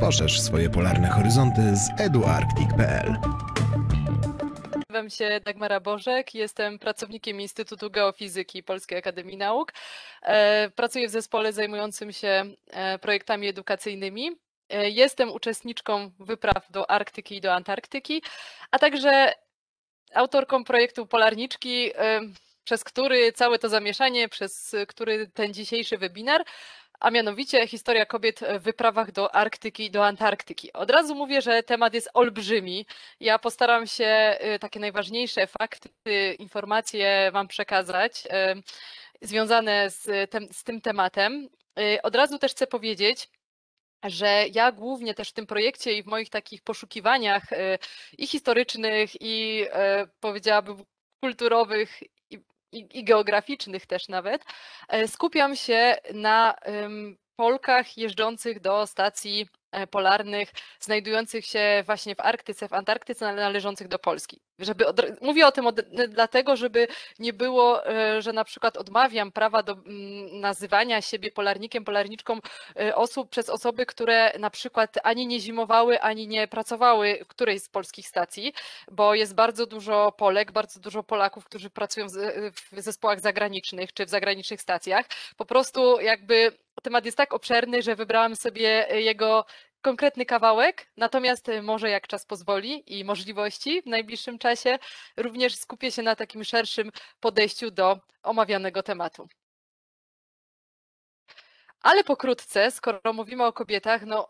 Poszerz swoje polarne horyzonty z eduarctic.pl. Nazywam się Dagmara Bożek, jestem pracownikiem Instytutu Geofizyki Polskiej Akademii Nauk. E, pracuję w zespole zajmującym się e, projektami edukacyjnymi. E, jestem uczestniczką wypraw do Arktyki i do Antarktyki, a także autorką projektu Polarniczki, przez który całe to zamieszanie, przez który ten dzisiejszy webinar a mianowicie historia kobiet w wyprawach do Arktyki i do Antarktyki. Od razu mówię, że temat jest olbrzymi. Ja postaram się y, takie najważniejsze fakty, informacje Wam przekazać y, związane z, z tym tematem. Y, od razu też chcę powiedzieć, że ja głównie też w tym projekcie i w moich takich poszukiwaniach i historycznych, i powiedziałabym kulturowych i, i geograficznych też nawet, e, skupiam się na Polkach jeżdżących do stacji E, polarnych znajdujących się właśnie w Arktyce, w Antarktyce, należących do Polski. Żeby od... Mówię o tym od... dlatego, żeby nie było, e, że na przykład odmawiam prawa do nazywania siebie polarnikiem, polarniczką e, osób przez osoby, które na przykład ani nie zimowały, ani nie pracowały w którejś z polskich stacji, bo jest bardzo dużo Polek, bardzo dużo Polaków, którzy pracują w zespołach zagranicznych czy w zagranicznych stacjach. Po prostu jakby temat jest tak obszerny, że wybrałam sobie jego konkretny kawałek, natomiast y, może jak czas pozwoli i możliwości w najbliższym czasie, również skupię się na takim szerszym podejściu do omawianego tematu. Ale pokrótce, skoro mówimy o kobietach, no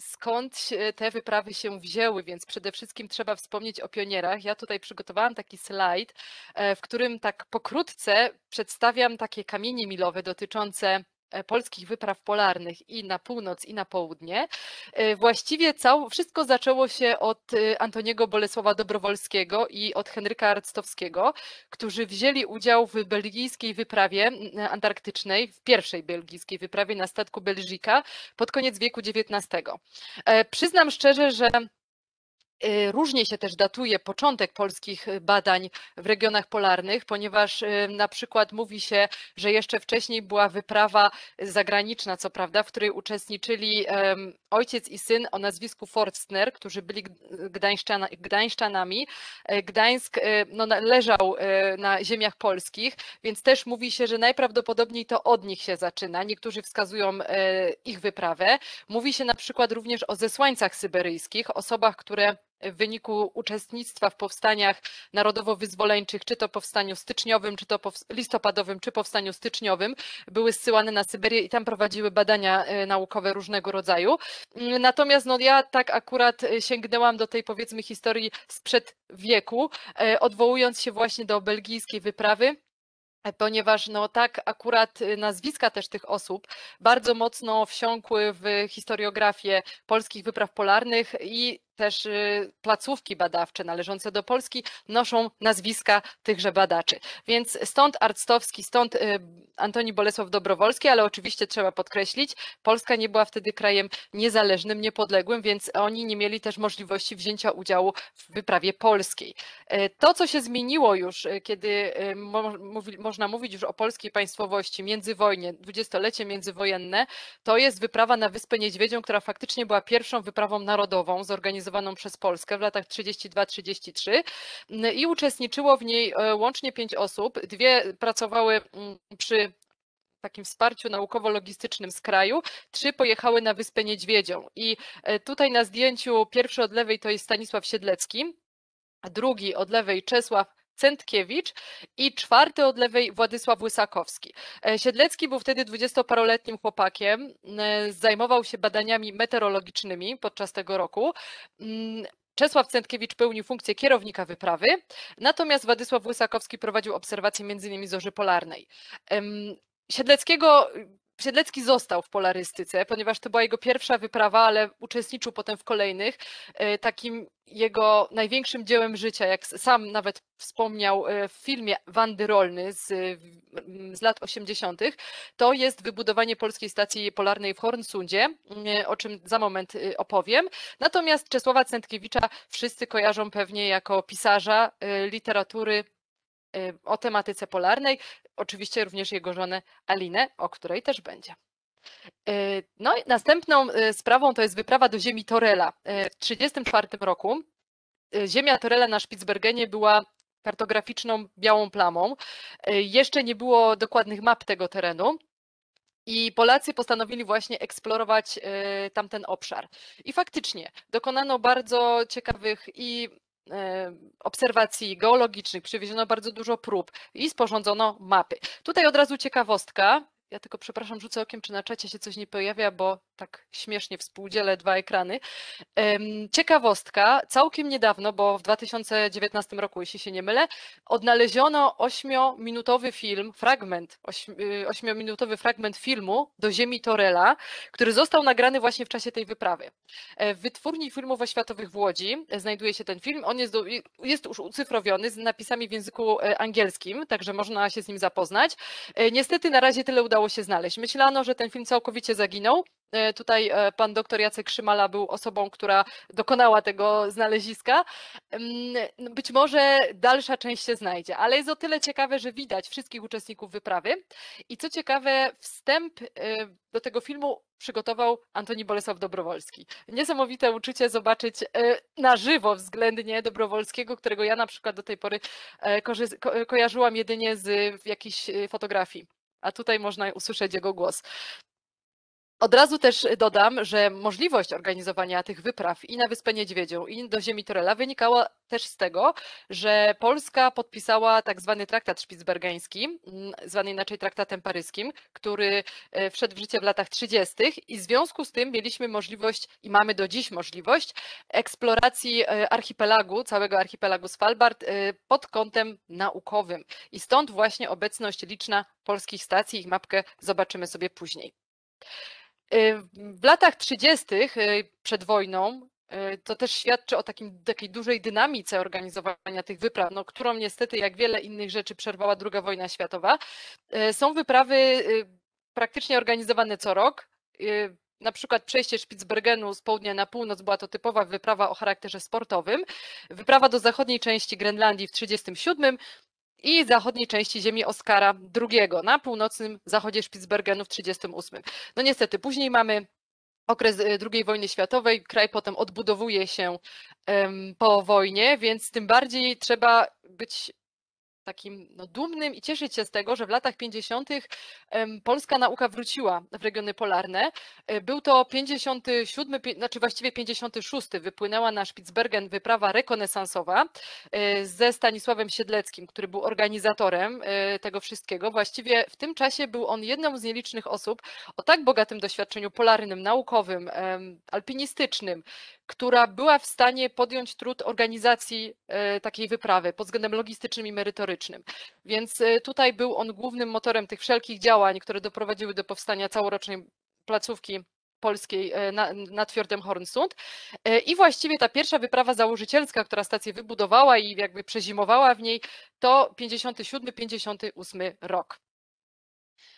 skąd te wyprawy się wzięły, więc przede wszystkim trzeba wspomnieć o pionierach. Ja tutaj przygotowałam taki slajd, e, w którym tak pokrótce przedstawiam takie kamienie milowe dotyczące polskich wypraw polarnych i na północ, i na południe. E, właściwie cał, wszystko zaczęło się od e, Antoniego Bolesława Dobrowolskiego i od Henryka Arctowskiego, którzy wzięli udział w belgijskiej wyprawie antarktycznej, w pierwszej belgijskiej wyprawie na statku Belgika pod koniec wieku XIX. Przyznam szczerze, że różnie się też datuje początek polskich y, badań w regionach polarnych, ponieważ y, na przykład mówi się, że jeszcze wcześniej była wyprawa zagraniczna, co prawda, w której uczestniczyli ojciec i syn o nazwisku Forstner, którzy byli Gdańszczanami. E, Gdańsk no, leżał na ziemiach polskich, więc też mówi się, że najprawdopodobniej to od nich się zaczyna. Niektórzy wskazują e, ich wyprawę. Mówi się na przykład również o zesłańcach syberyjskich, osobach, które w wyniku uczestnictwa w powstaniach narodowo-wyzwoleńczych, czy to powstaniu styczniowym, czy to listopadowym, czy powstaniu styczniowym, były zsyłane na Syberię i tam prowadziły badania e, naukowe różnego rodzaju. Mm, natomiast no, ja tak akurat e, sięgnęłam do tej powiedzmy historii sprzed wieku, e, odwołując się właśnie do belgijskiej wyprawy ponieważ no tak akurat nazwiska też tych osób bardzo mocno wsiąkły w historiografię polskich wypraw polarnych i też y, placówki badawcze należące do Polski noszą nazwiska tychże badaczy. Więc stąd Arctowski, stąd y, Antoni Bolesław Dobrowolski, ale oczywiście trzeba podkreślić, Polska nie była wtedy krajem niezależnym, niepodległym, więc oni nie mieli też możliwości wzięcia udziału w wyprawie polskiej. Y, to, co się zmieniło już, kiedy można mówić już o polskiej państwowości, międzywojnie, dwudziestolecie międzywojenne, to jest wyprawa na Wyspę Niedźwiedzią, która faktycznie była pierwszą wyprawą narodową zorganizowaną przez Polskę w latach 32-33 i uczestniczyło w niej e, łącznie pięć osób. Dwie pracowały mm, przy takim wsparciu naukowo-logistycznym z kraju. Trzy pojechały na Wyspę Niedźwiedzią. I e, tutaj na zdjęciu pierwszy od lewej to jest Stanisław Siedlecki, drugi od lewej Czesław Centkiewicz i czwarty od lewej Władysław Łysakowski. E, Siedlecki był wtedy dwudziestoparoletnim chłopakiem, zajmował się badaniami meteorologicznymi podczas tego roku. Czesław Centkiewicz pełnił funkcję kierownika wyprawy, natomiast Władysław Łysakowski prowadził obserwacje m.in. zorzy polarnej. Siedleckiego Siedlecki został w polarystyce, ponieważ to była jego pierwsza wyprawa, ale uczestniczył potem w kolejnych. E, takim jego największym dziełem życia, jak sam nawet wspomniał e, w filmie Wandy Rolny z, z lat 80., to jest wybudowanie polskiej stacji polarnej w Hornsundzie, o czym za moment opowiem. Natomiast Czesława Centkiewicza wszyscy kojarzą pewnie jako pisarza literatury o tematyce polarnej, oczywiście również jego żonę Alinę, o której też będzie. E, No i następną e, sprawą to jest wyprawa do ziemi Torela. E, W 1934 roku ziemia Torela na Spitsbergenie była kartograficzną białą plamą. Jeszcze nie było dokładnych map tego terenu. I Polacy postanowili właśnie eksplorować tamten obszar. I faktycznie dokonano bardzo ciekawych i obserwacji geologicznych, przywieziono bardzo dużo prób i sporządzono mapy. Tutaj od razu ciekawostka. Ja tylko przepraszam, rzucę okiem, czy na czacie się coś nie pojawia, bo tak śmiesznie współdzielę dwa ekrany. Ciekawostka, całkiem niedawno, bo w 2019 roku, jeśli się nie mylę, odnaleziono ośmiominutowy film, fragment, y, ośmiominutowy fragment filmu do ziemi Torela, który został nagrany właśnie w czasie tej wyprawy. E, W Wytwórni Filmów Oświatowych w Łodzi e, znajduje się ten film. On jest, jest już ucyfrowiony z napisami w języku e, angielskim, także można się z nim zapoznać. Niestety na razie tyle udało się znaleźć. Myślano, że ten film całkowicie zaginął. E, Tutaj e, pan doktor Jacek Szymala był osobą, która dokonała tego znaleziska. No Być może dalsza część się znajdzie, ale jest o tyle ciekawe, że widać wszystkich uczestników wyprawy. I co ciekawe, wstęp e, do tego filmu przygotował Antoni Bolesław Dobrowolski. Niesamowite uczucie zobaczyć na żywo względnie Dobrowolskiego, którego ja na przykład do tej pory kojarzyłam jedynie z jakichś fotografii. A tutaj można usłyszeć jego głos. Od razu też dodam, że możliwość organizowania tych wypraw i na Wyspę Niedźwiedzią, i do ziemi Torela wynikała też z tego, że Polska podpisała tak zwany traktat szpicbergeński, mm, zwany inaczej traktatem paryskim, który e, wszedł w życie w latach 30. i w związku z tym mieliśmy możliwość i mamy do dziś możliwość eksploracji e, archipelagu, całego archipelagu Svalbard e, pod kątem naukowym. I stąd właśnie obecność liczna polskich stacji, ich mapkę zobaczymy sobie później. Y, W latach 30. y, przed wojną y, to też świadczy o takim, takiej dużej dynamice organizowania tych wypraw, no, którą niestety, jak wiele innych rzeczy, przerwała II wojna światowa. Są wyprawy praktycznie organizowane co rok. Na przykład przejście Spitsbergenu z południa na północ była to typowa wyprawa o charakterze sportowym. Wyprawa do zachodniej części Grenlandii w 1937 i zachodniej części ziemi Oskara II na północnym zachodzie Spitsbergenu w 1938. No niestety, później mamy okres y, II wojny światowej, kraj potem odbudowuje się po wojnie, więc tym bardziej trzeba być takim no, dumnym i cieszyć się z tego, że w latach 50. em, polska nauka wróciła w regiony polarne. E, Był to 57, pi- znaczy właściwie 56, wypłynęła na Spitsbergen wyprawa rekonesansowa e, ze Stanisławem Siedleckim, który był organizatorem e, tego wszystkiego. Właściwie w tym czasie był on jedną z nielicznych osób o tak bogatym doświadczeniu polarnym, naukowym, alpinistycznym, która była w stanie podjąć trud organizacji e, takiej wyprawy pod względem logistycznym i merytorycznym. Więc e, tutaj był on głównym motorem tych wszelkich działań, które doprowadziły do powstania całorocznej placówki polskiej e, na- nad fiordem Hornsund. I właściwie ta pierwsza wyprawa założycielska, która stację wybudowała i jakby przezimowała w niej, to 57-58 rok.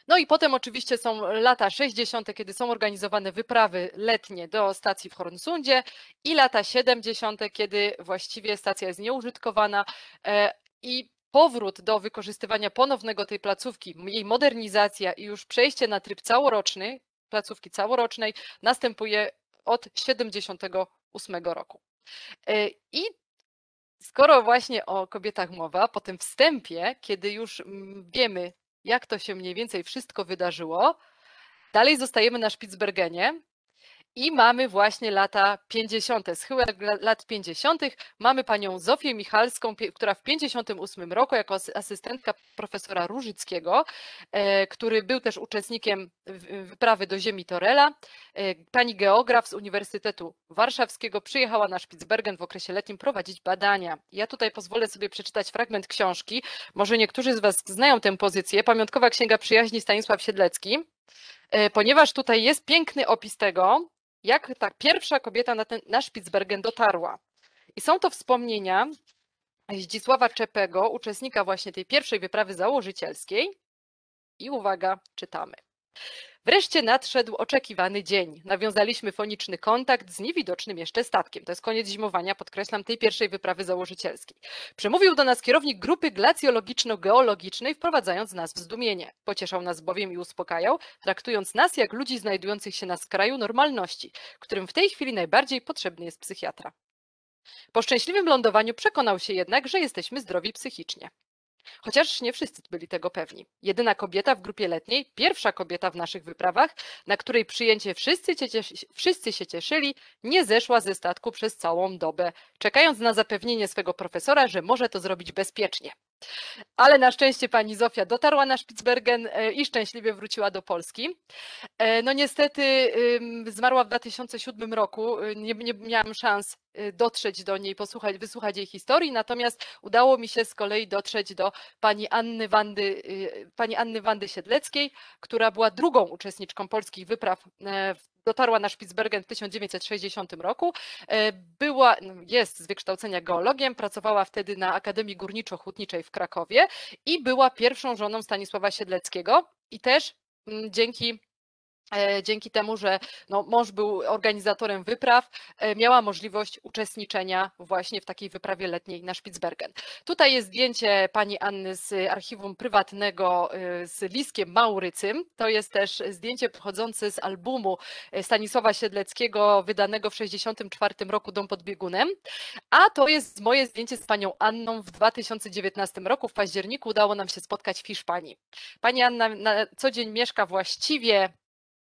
No i potem oczywiście są lata 60., kiedy są organizowane wyprawy letnie do stacji w Hornsundzie i lata 70., kiedy właściwie stacja jest nieużytkowana e, i powrót do wykorzystywania ponownego tej placówki, jej modernizacja i już przejście na tryb całoroczny, placówki całorocznej następuje od 78 roku. E, I skoro właśnie o kobietach mowa, po tym wstępie, kiedy już mm, wiemy, jak to się mniej więcej wszystko wydarzyło, dalej zostajemy na Spitsbergenie i mamy właśnie lata 50., schyłek la- lat 50. Mamy panią Zofię Michalską, która w 58 roku jako asy- asystentka profesora Różyckiego, e, który był też uczestnikiem wyprawy do ziemi Torela, e, pani geograf z Uniwersytetu Warszawskiego przyjechała na Spitsbergen w okresie letnim prowadzić badania. Ja tutaj pozwolę sobie przeczytać fragment książki. Może niektórzy z Was znają tę pozycję. Pamiątkowa Księga Przyjaźni Stanisław Siedlecki e, ponieważ tutaj jest piękny opis tego, jak ta pierwsza kobieta na, ten, na Spitsbergen dotarła. I są to wspomnienia Zdzisława Czepego, uczestnika właśnie tej pierwszej wyprawy założycielskiej. I uwaga, czytamy. Wreszcie nadszedł oczekiwany dzień. Nawiązaliśmy foniczny kontakt z niewidocznym jeszcze statkiem. To jest koniec zimowania, podkreślam, tej pierwszej wyprawy założycielskiej. Przemówił do nas kierownik grupy glacjologiczno-geologicznej, wprowadzając nas w zdumienie. Pocieszał nas bowiem i uspokajał, traktując nas jak ludzi znajdujących się na skraju normalności, którym w tej chwili najbardziej potrzebny jest psychiatra. Po szczęśliwym lądowaniu przekonał się jednak, że jesteśmy zdrowi psychicznie. Chociaż nie wszyscy byli tego pewni. Jedyna kobieta w grupie letniej, pierwsza kobieta w naszych wyprawach, na której przyjęcie wszyscy, wszyscy się cieszyli, nie zeszła ze statku przez całą dobę, czekając na zapewnienie swego profesora, że może to zrobić bezpiecznie. Ale na szczęście pani Zofia dotarła na Spitsbergen e, i szczęśliwie wróciła do Polski. E, no niestety zmarła w 2007 roku. E, nie, nie miałam szans dotrzeć do niej, posłuchać, wysłuchać jej historii, natomiast udało mi się z kolei dotrzeć do pani Anny Wandy, pani Anny Wandy Siedleckiej, która była drugą uczestniczką polskich wypraw w dotarła na Spitsbergen w 1960 roku. E, była, no, jest z wykształcenia geologiem, pracowała wtedy na Akademii Górniczo-Hutniczej w Krakowie i była pierwszą żoną Stanisława Siedleckiego i też mm, dzięki dzięki temu, że no, mąż był organizatorem wypraw, e, miała możliwość uczestniczenia właśnie w takiej wyprawie letniej na Spitsbergen. Tutaj jest zdjęcie pani Anny z archiwum prywatnego e, z Liskiem Maurycym. To jest też zdjęcie pochodzące z albumu Stanisława Siedleckiego, wydanego w 1964 roku Dom pod biegunem. A to jest moje zdjęcie z panią Anną w 2019 roku. W październiku udało nam się spotkać w Hiszpanii. Pani Anna na co dzień mieszka właściwie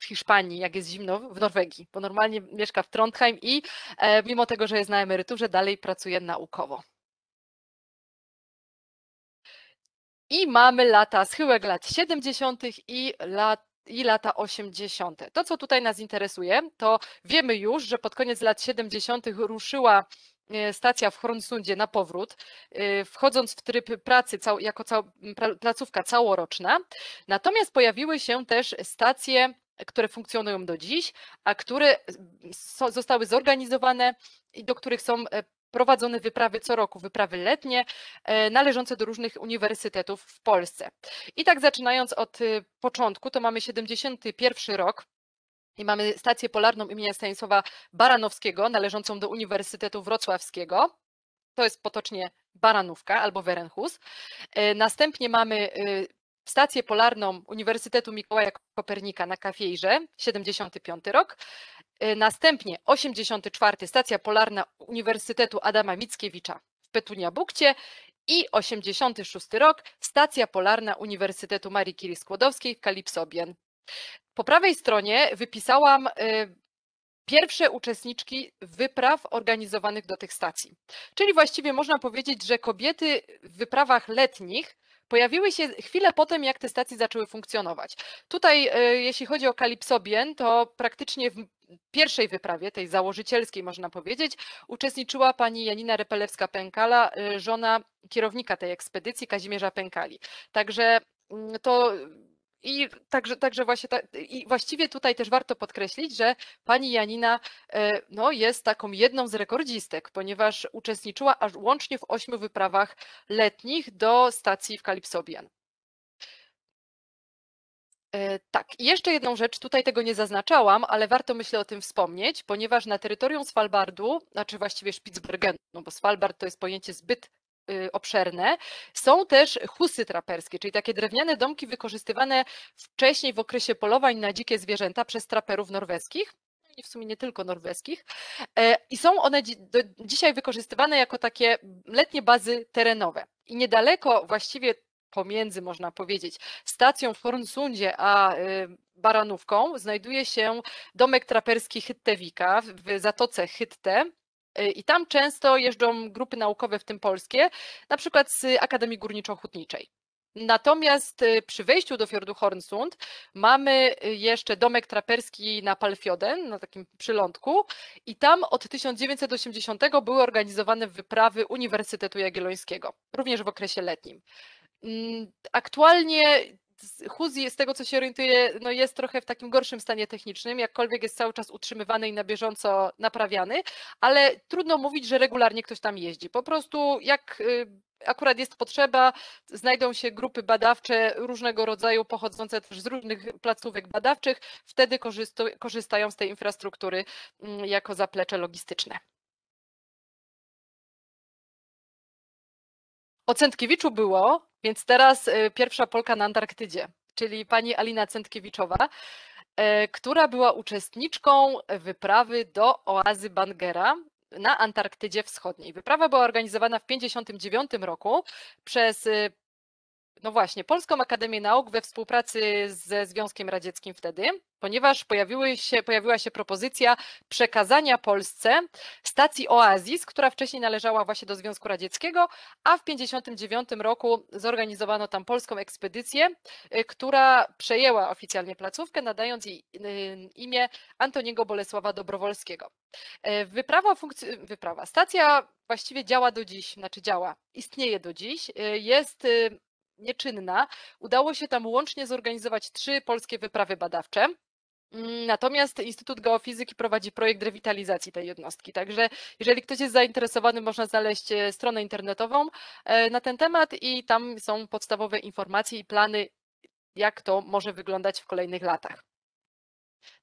Hiszpanii, jak jest zimno, w Norwegii, bo normalnie mieszka w Trondheim i e, mimo tego, że jest na emeryturze, dalej pracuje naukowo. I mamy lata, schyłek lat 70. i lat i lata 80. To, co tutaj nas interesuje, to wiemy już, że pod koniec lat 70. ruszyła e, stacja w Hornsundzie na powrót, e, wchodząc w tryb pracy jako placówka całoroczna. Natomiast pojawiły się też stacje które funkcjonują do dziś, a które zostały zorganizowane i do których są e, prowadzone wyprawy co roku, wyprawy letnie, e, należące do różnych uniwersytetów w Polsce. I tak zaczynając od e, początku, to mamy 71 rok, i mamy stację polarną imienia Stanisława Baranowskiego, należącą do Uniwersytetu Wrocławskiego. To jest potocznie Baranówka albo Werenhus. Następnie mamy stację polarną Uniwersytetu Mikołaja Kopernika na Kafiejrze, 75 rok. Y, następnie 84 stacja polarna Uniwersytetu Adama Mickiewicza w Petunia Bukcie i 86 rok stacja polarna Uniwersytetu Marii Curie Skłodowskiej w Kalipsobien. Po prawej stronie wypisałam y, pierwsze uczestniczki wypraw organizowanych do tych stacji. Czyli właściwie można powiedzieć, że kobiety w wyprawach letnich pojawiły się chwilę po tym, jak te stacje zaczęły funkcjonować. Tutaj, e, jeśli chodzi o Kalipsobien, to praktycznie w pierwszej wyprawie, tej założycielskiej można powiedzieć, uczestniczyła pani Janina Repelewska-Pękala, e, żona kierownika tej ekspedycji Kazimierza Pękali. Także mm, to i także, także właśnie ta, i właściwie tutaj też warto podkreślić, że pani Janina e, no, jest taką jedną z rekordzistek, ponieważ uczestniczyła aż łącznie w ośmiu wyprawach letnich do stacji w Kalipsobian. E, tak, i jeszcze jedną rzecz, tutaj tego nie zaznaczałam, ale warto myślę o tym wspomnieć, ponieważ na terytorium Svalbardu, znaczy właściwie Spitsbergenu, no bo Svalbard to jest pojęcie zbyt obszerne. Są też husy traperskie, czyli takie drewniane domki wykorzystywane wcześniej w okresie polowań na dzikie zwierzęta przez traperów norweskich i w sumie nie tylko norweskich. E, I są one dzisiaj wykorzystywane jako takie letnie bazy terenowe. I niedaleko właściwie pomiędzy, można powiedzieć, stacją w Hornsundzie a y, Baranówką znajduje się domek traperski Hyttewika w zatoce Hytte, Y, I tam często jeżdżą grupy naukowe, w tym polskie, na przykład z Akademii Górniczo-Hutniczej. Natomiast y, przy wejściu do fiordu Hornsund mamy y, jeszcze domek traperski na Palfjoden, na takim przylądku i tam od 1980 były organizowane wyprawy Uniwersytetu Jagiellońskiego, również w okresie letnim. Mm, aktualnie z- Huz, z tego co się orientuję, no jest trochę w takim gorszym stanie technicznym, jakkolwiek jest cały czas utrzymywany i na bieżąco naprawiany, ale trudno mówić, że regularnie ktoś tam jeździ. Po prostu jak y, akurat jest potrzeba, znajdą się grupy badawcze różnego rodzaju, pochodzące też z różnych placówek badawczych, wtedy korzystają z tej infrastruktury mm, jako zaplecze logistyczne. O Centkiewiczu było, więc teraz y, pierwsza Polka na Antarktydzie, czyli pani Alina Centkiewiczowa, e, która była uczestniczką wyprawy do oazy Bangera na Antarktydzie Wschodniej. Wyprawa była organizowana w 1959 roku przez y, no właśnie, Polską Akademię Nauk we współpracy ze Związkiem Radzieckim wtedy, ponieważ pojawiły się, pojawiła się propozycja przekazania Polsce stacji Oazis, która wcześniej należała właśnie do Związku Radzieckiego, a w 1959 roku zorganizowano tam polską ekspedycję, y, która przejęła oficjalnie placówkę, nadając jej y, imię Antoniego Bolesława Dobrowolskiego. E, Wyprawa, funkc- wyprawa, stacja właściwie działa do dziś, znaczy działa, istnieje do dziś, y, jest y, nieczynna. Udało się tam łącznie zorganizować trzy polskie wyprawy badawcze. Mm, Natomiast Instytut Geofizyki prowadzi projekt rewitalizacji tej jednostki. Także jeżeli ktoś jest zainteresowany, można znaleźć e, stronę internetową e, na ten temat i tam są podstawowe informacje i plany, jak to może wyglądać w kolejnych latach.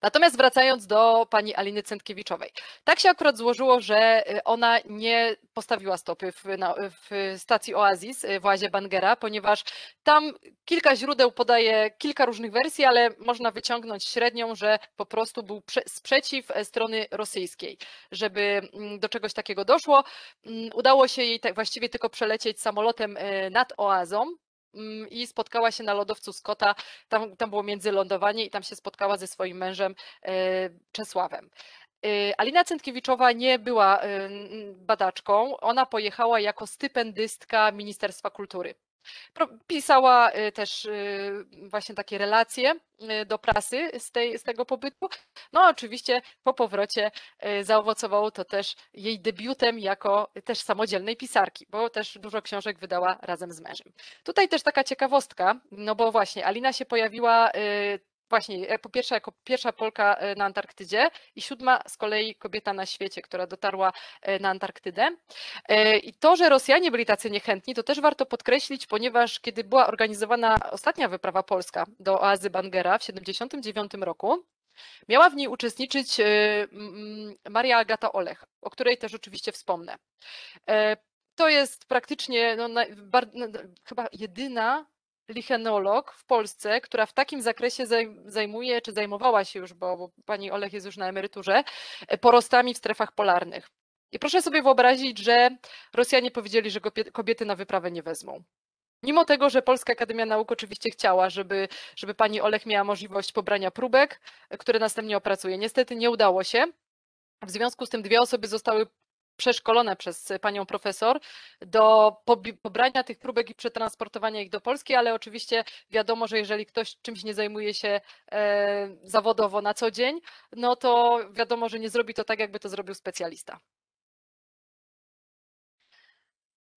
Natomiast wracając do pani Aliny Centkiewiczowej. Tak się akurat złożyło, że y, ona nie postawiła stopy w, na, w stacji Oasis y, w Łazie Bangera, ponieważ tam kilka źródeł podaje kilka różnych wersji, ale można wyciągnąć średnią, że po prostu był prze, sprzeciw e, strony rosyjskiej, żeby mm, do czegoś takiego doszło. Mm, Udało się jej tak właściwie tylko przelecieć samolotem e, nad oazą, i spotkała się na lodowcu Scotta. Tam, tam było międzylądowanie i tam się spotkała ze swoim mężem e, Czesławem. E, Alina Centkiewiczowa nie była e, badaczką, ona pojechała jako stypendystka Ministerstwa Kultury. Pisała e, też e, właśnie takie relacje e, do prasy z, tej, z tego pobytu. No oczywiście po powrocie zaowocowało to też jej debiutem jako też samodzielnej pisarki, bo też dużo książek wydała razem z mężem. Tutaj też taka ciekawostka, no bo właśnie Alina się pojawiła y, właśnie e, po pierwsze jako pierwsza Polka e, na Antarktydzie i siódma z kolei kobieta na świecie, która dotarła e, na Antarktydę. I to, że Rosjanie byli tacy niechętni, to też warto podkreślić, ponieważ kiedy była organizowana ostatnia wyprawa polska do oazy Bangera w 1979 roku, miała w niej uczestniczyć Maria Agata Olech, o której też oczywiście wspomnę. To jest praktycznie no, chyba jedyna lichenolog w Polsce, która w takim zakresie zaj- zajmuje, czy zajmowała się już, bo, bo pani Olech jest już na emeryturze, e, porostami w strefach polarnych. I proszę sobie wyobrazić, że Rosjanie powiedzieli, że kobiety na wyprawę nie wezmą. Mimo tego, że Polska Akademia Nauk oczywiście chciała, żeby, żeby pani Olech miała możliwość pobrania próbek, e, które następnie opracuje. Niestety nie udało się. W związku z tym dwie osoby zostały przeszkolone przez panią profesor do pobrania tych próbek i przetransportowania ich do Polski, ale oczywiście wiadomo, że jeżeli ktoś czymś nie zajmuje się e, zawodowo na co dzień, no to wiadomo, że nie zrobi to tak, jakby to zrobił specjalista.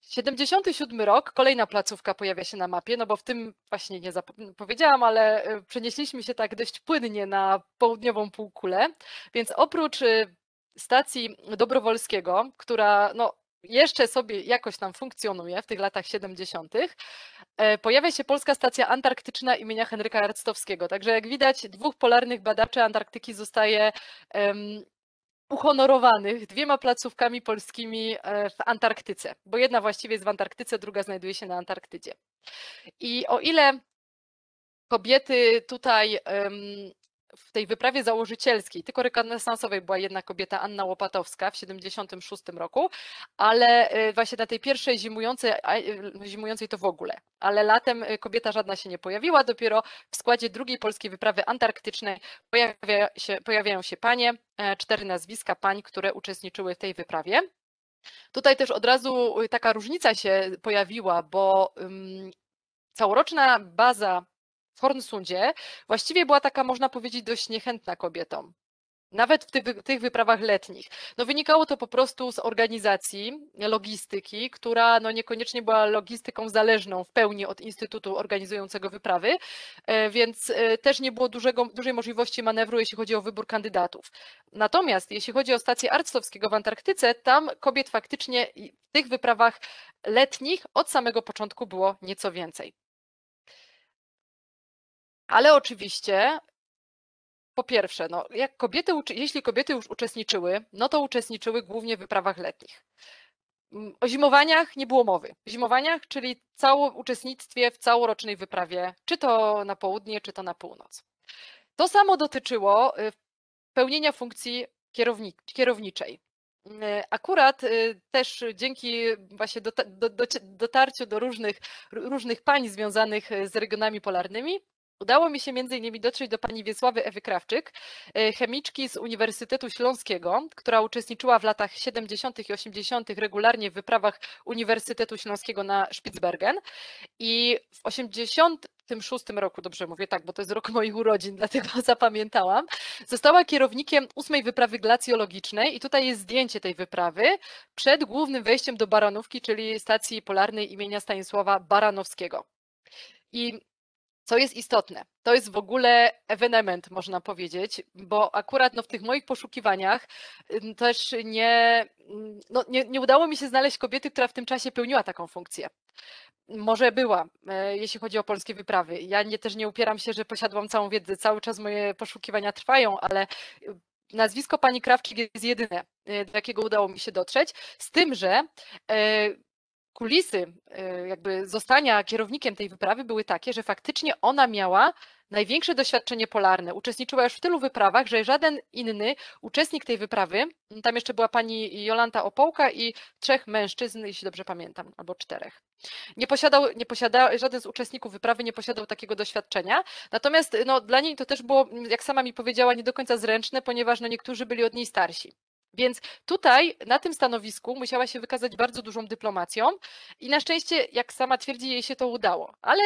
77 rok, kolejna placówka pojawia się na mapie, no bo w tym właśnie nie powiedziałam, ale e, przenieśliśmy się tak dość płynnie na południową półkulę, więc oprócz e, stacji Dobrowolskiego, która no, jeszcze sobie jakoś tam funkcjonuje w tych latach 70., e, pojawia się Polska Stacja Antarktyczna imienia Henryka Arctowskiego. Także jak widać, dwóch polarnych badaczy Antarktyki zostaje em, uhonorowanych dwiema placówkami polskimi e, w Antarktyce, bo jedna właściwie jest w Antarktyce, druga znajduje się na Antarktydzie. I o ile kobiety tutaj w tej wyprawie założycielskiej, tylko rekonesansowej była jedna kobieta, Anna Łopatowska w 76 roku, ale e, właśnie na tej pierwszej zimującej, e, zimującej to w ogóle, ale latem e, kobieta żadna się nie pojawiła, dopiero w składzie drugiej polskiej wyprawy antarktycznej pojawia się, pojawiają się panie, e, cztery nazwiska pań, które uczestniczyły w tej wyprawie. Tutaj też od razu y, taka różnica się pojawiła, bo całoroczna baza w Hornsundzie właściwie była taka, można powiedzieć, dość niechętna kobietom. nawet w tych, wyprawach letnich. No wynikało to po prostu z organizacji, logistyki, która no niekoniecznie była logistyką zależną w pełni od instytutu organizującego wyprawy, e, więc e, też nie było dużego, dużej możliwości manewru, jeśli chodzi o wybór kandydatów. Natomiast jeśli chodzi o stację Arctowskiego w Antarktyce, tam kobiet faktycznie w tych wyprawach letnich od samego początku było nieco więcej. Ale oczywiście po pierwsze, no, jak kobiety, jeśli kobiety już uczestniczyły, no to uczestniczyły głównie w wyprawach letnich. Mm, o zimowaniach nie było mowy. Zimowaniach, czyli całe uczestnictwie w całorocznej wyprawie, czy to na południe, czy to na północ. To samo dotyczyło y, pełnienia funkcji kierowniczej. Y, akurat y, też dzięki właśnie dotarciu do różnych, różnych pań związanych z regionami polarnymi, Udało mi się między innymi dotrzeć do pani Wiesławy Ewy Krawczyk, e, chemiczki z Uniwersytetu Śląskiego, która uczestniczyła w latach 70. i 80. regularnie w wyprawach Uniwersytetu Śląskiego na Spitsbergen i w 86 roku, dobrze mówię tak, bo to jest rok moich urodzin, dlatego zapamiętałam, została kierownikiem ósmej wyprawy glacjologicznej i tutaj jest zdjęcie tej wyprawy przed głównym wejściem do Baranówki, czyli stacji polarnej imienia Stanisława Baranowskiego. I co jest istotne, to jest w ogóle ewenement, można powiedzieć, bo akurat no, w tych moich poszukiwaniach też nie, no, nie, nie udało mi się znaleźć kobiety, która w tym czasie pełniła taką funkcję. Może była, e, jeśli chodzi o polskie wyprawy. Ja nie, też nie upieram się, że posiadłam całą wiedzę. Cały czas moje poszukiwania trwają, ale e, nazwisko pani Krawczyk jest jedyne, e, do jakiego udało mi się dotrzeć. Z tym, że kulisy y, jakby zostania kierownikiem tej wyprawy były takie, że faktycznie ona miała największe doświadczenie polarne. Uczestniczyła już w tylu wyprawach, że żaden inny uczestnik tej wyprawy, tam jeszcze była pani Jolanta Opołka i trzech mężczyzn, jeśli dobrze pamiętam, albo czterech. Nie posiadał, nie posiadał, żaden z uczestników wyprawy nie posiadał takiego doświadczenia. Natomiast no, dla niej to też było, jak sama mi powiedziała, nie do końca zręczne, ponieważ no, niektórzy byli od niej starsi. Więc tutaj na tym stanowisku musiała się wykazać bardzo dużą dyplomacją i na szczęście, jak sama twierdzi, jej się to udało. Ale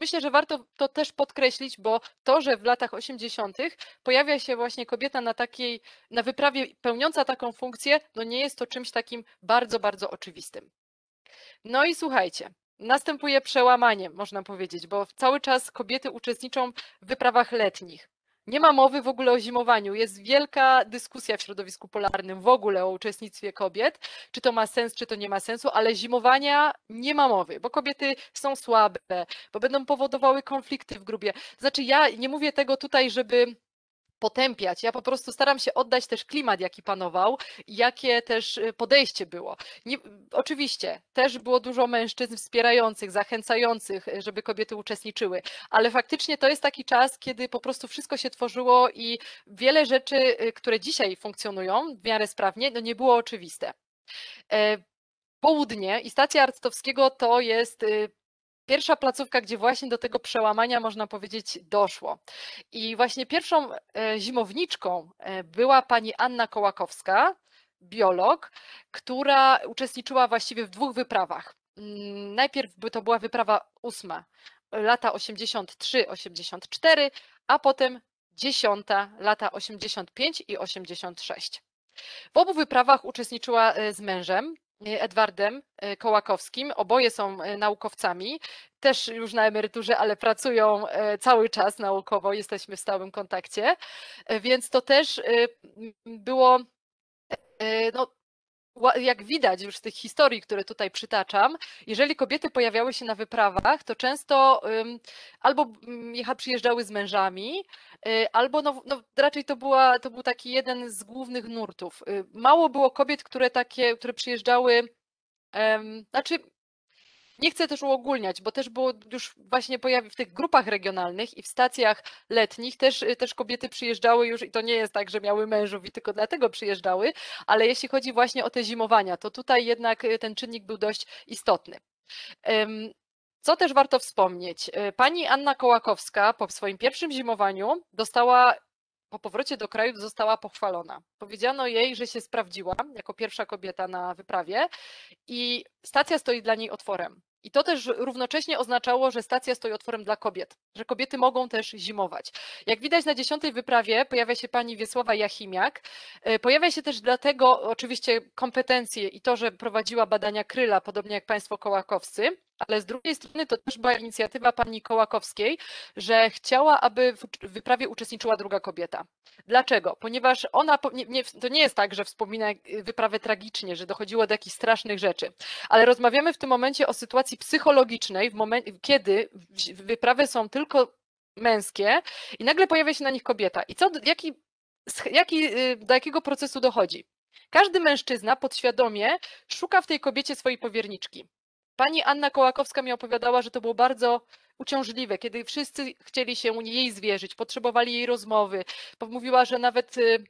myślę, że warto to też podkreślić, bo to, że w latach 80. pojawia się właśnie kobieta na takiej, na wyprawie pełniąca taką funkcję, no nie jest to czymś takim bardzo, bardzo oczywistym. No i słuchajcie, następuje przełamanie, można powiedzieć, bo cały czas kobiety uczestniczą w wyprawach letnich. Nie ma mowy w ogóle o zimowaniu. Jest wielka dyskusja w środowisku polarnym w ogóle o uczestnictwie kobiet, czy to ma sens, czy to nie ma sensu, ale zimowania nie ma mowy, bo kobiety są słabe, bo będą powodowały konflikty w grupie. Znaczy, ja nie mówię tego tutaj, żeby potępiać. Ja po prostu staram się oddać też klimat, jaki panował, jakie też y, podejście było. Nie, oczywiście też było dużo mężczyzn wspierających, zachęcających, y, żeby kobiety uczestniczyły, ale faktycznie to jest taki czas, kiedy po prostu wszystko się tworzyło i wiele rzeczy, y, które dzisiaj funkcjonują w miarę sprawnie, no nie było oczywiste. E, południe i stacja Arctowskiego to jest pierwsza placówka, gdzie właśnie do tego przełamania, można powiedzieć, doszło. I właśnie pierwszą e, zimowniczką e, była pani Anna Kołakowska, biolog, która uczestniczyła właściwie w dwóch wyprawach. Mm, najpierw to była wyprawa ósma, lata 83-84, a potem dziesiąta, lata 85 i 86. W obu wyprawach uczestniczyła e, z mężem, Edwardem e, Kołakowskim. Oboje są e, naukowcami, też już na emeryturze, ale pracują cały czas naukowo, jesteśmy w stałym kontakcie, więc to też było no, jak widać już z tych historii, które tutaj przytaczam, jeżeli kobiety pojawiały się na wyprawach, to często albo przyjeżdżały z mężami, y, albo no, no, raczej to, była, to był taki jeden z głównych nurtów. Y, mało było kobiet, które takie, które przyjeżdżały, znaczy nie chcę też uogólniać, bo też było już właśnie pojawi w tych grupach regionalnych i w stacjach letnich też, też kobiety przyjeżdżały już i to nie jest tak, że miały mężów i tylko dlatego przyjeżdżały, ale jeśli chodzi właśnie o te zimowania, to tutaj jednak y, ten czynnik był dość istotny. Co też warto wspomnieć, y, pani Anna Kołakowska po swoim pierwszym zimowaniu dostała po powrocie do kraju została pochwalona. Powiedziano jej, że się sprawdziła jako pierwsza kobieta na wyprawie i stacja stoi dla niej otworem. I to też równocześnie oznaczało, że stacja stoi otworem dla kobiet, że kobiety mogą też zimować. Jak widać na dziesiątej wyprawie pojawia się pani Wiesława Jachimiak. E, pojawia się też dlatego oczywiście kompetencje i to, że prowadziła badania kryla, podobnie jak państwo kołakowscy, ale z drugiej strony to też była inicjatywa pani Kołakowskiej, że chciała, aby w wyprawie uczestniczyła druga kobieta. Dlaczego? Ponieważ ona, nie, nie, to nie jest tak, że wspomina wyprawę tragicznie, że dochodziło do jakichś strasznych rzeczy, ale rozmawiamy w tym momencie o sytuacji psychologicznej, w momencie, kiedy wyprawy są tylko męskie i nagle pojawia się na nich kobieta. I co, jaki, jaki, y, do jakiego procesu dochodzi? Każdy mężczyzna podświadomie szuka w tej kobiecie swojej powierniczki. Pani Anna Kołakowska mi opowiadała, że to było bardzo uciążliwe, kiedy wszyscy chcieli się jej zwierzyć, potrzebowali jej rozmowy. Mówiła, że nawet y,